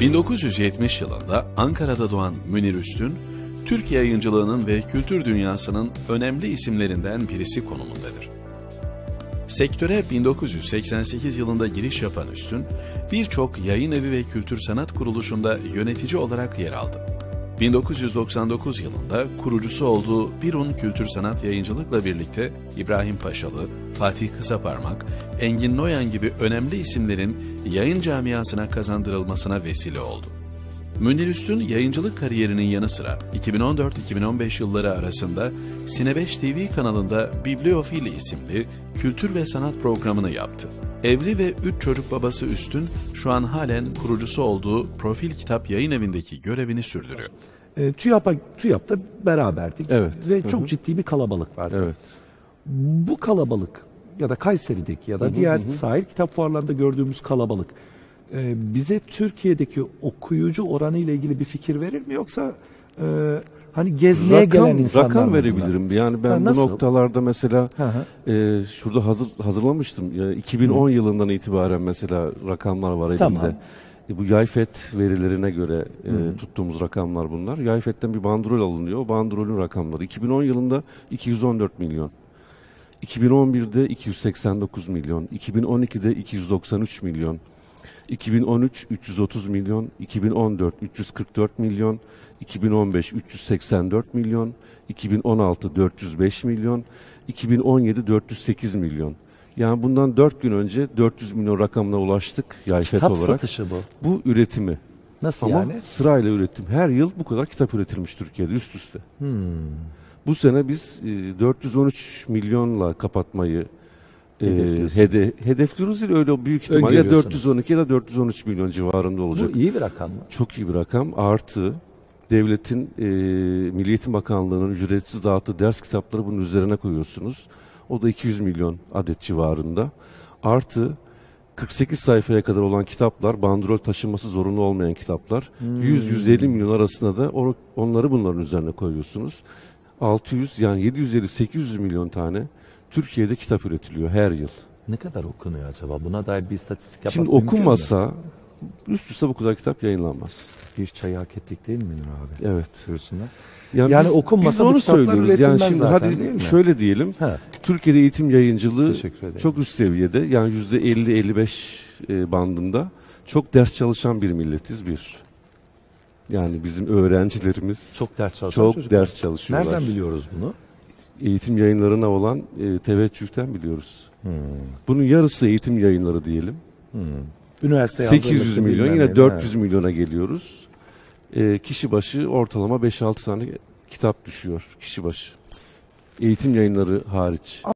1970 yılında Ankara'da doğan Münir Üstün, Türk yayıncılığının ve kültür dünyasının önemli isimlerinden birisi konumundadır. Sektöre 1988 yılında giriş yapan Üstün, birçok yayın evi ve kültür sanat kuruluşunda yönetici olarak yer aldı. 1999 yılında kurucusu olduğu Birun Kültür Sanat Yayıncılık'la birlikte İbrahim Paşalı, Fatih Kısaparmak, Engin Noyan gibi önemli isimlerin yayın camiasına kazandırılmasına vesile oldu. Münir Üstün yayıncılık kariyerinin yanı sıra 2014-2015 yılları arasında Sine 5 TV kanalında Bibliofil isimli kültür ve sanat programını yaptı. Evli ve 3 çocuk babası Üstün şu an halen kurucusu olduğu Profil Kitap Yayın Evi'ndeki görevini sürdürüyor. E, TÜYAP'a, TÜYAP'ta beraberdik Evet. ve çok ciddi bir kalabalık vardı. Evet. Bu kalabalık ya da Kayseri'deki ya da diğer sahil kitap fuarlarında gördüğümüz kalabalık bize Türkiye'deki okuyucu oranı ile ilgili bir fikir verir mi yoksa e, hani gezmeye gelen Rakam, insanlar rakam mı bunlar? verebilirim. Yani ben Ha, bu noktalarda mesela Hı hı. e, şurada hazır hazırlamıştım. Ya, 2010 yılından itibaren mesela rakamlar var elimde. Tamam. E, bu Yayfet verilerine göre e, tuttuğumuz rakamlar bunlar. Yayfet'ten bir bandrol alınıyor. O bandrolün rakamları. 2010 yılında 214 milyon. 2011'de 289 milyon. 2012'de 293 milyon. 2013 330 milyon, 2014 344 milyon, 2015 384 milyon, 2016 405 milyon, 2017 408 milyon. Yani bundan 4 gün önce 400 milyon rakamına ulaştık Yayfet Kitap olarak. satışı bu. Bu üretimi. Nasıl Ama yani? sırayla üretim. Her yıl bu kadar kitap üretilmiş Türkiye'de üst üste. Hmm. Bu sene biz e, 413 milyonla kapatmayı e, Hedefliyorsun. hede, hedefliyoruz değil öyle büyük ihtimalle ya Öngörüyorsunuz. 412 ya da 413 milyon civarında olacak. Bu iyi bir rakam mı? Çok iyi bir rakam. Artı devletin e, Milli Eğitim Bakanlığı'nın ücretsiz dağıttığı ders kitapları bunun üzerine koyuyorsunuz. O da 200 milyon adet civarında. Artı 48 sayfaya kadar olan kitaplar, bandrol taşınması zorunlu olmayan kitaplar. 100-150 milyon arasında da onları bunların üzerine koyuyorsunuz. 600 yani 750-800 milyon tane Türkiye'de kitap üretiliyor her yıl. Ne kadar okunuyor acaba? Buna dair bir istatistik yapmak Şimdi okunmasa üst üste bu kadar kitap yayınlanmaz. Bir çayı hak ettik değil mi Münir abi? Evet. Buyursunlar. Yani, Yani biz, okunmasa biz onu söylüyoruz. Yani şimdi zaten, değil mi? hadi şöyle diyelim. Ha. Türkiye'de eğitim yayıncılığı çok üst seviyede. Yani yüzde 50-55 e, bandında çok ders çalışan bir milletiz bir. Yani bizim öğrencilerimiz çok, Çok ders çalışan çocuklar. ders çalışıyorlar. Nereden biliyoruz bunu? Eğitim yayınlarına olan e, teveccühten biliyoruz. Hmm. Bunun yarısı eğitim yayınları diyelim. Üniversite 800 milyon yine 400 milyona geliyoruz. E, kişi başı ortalama 5-6 tane kitap düşüyor kişi başı. Eğitim yayınları hariç.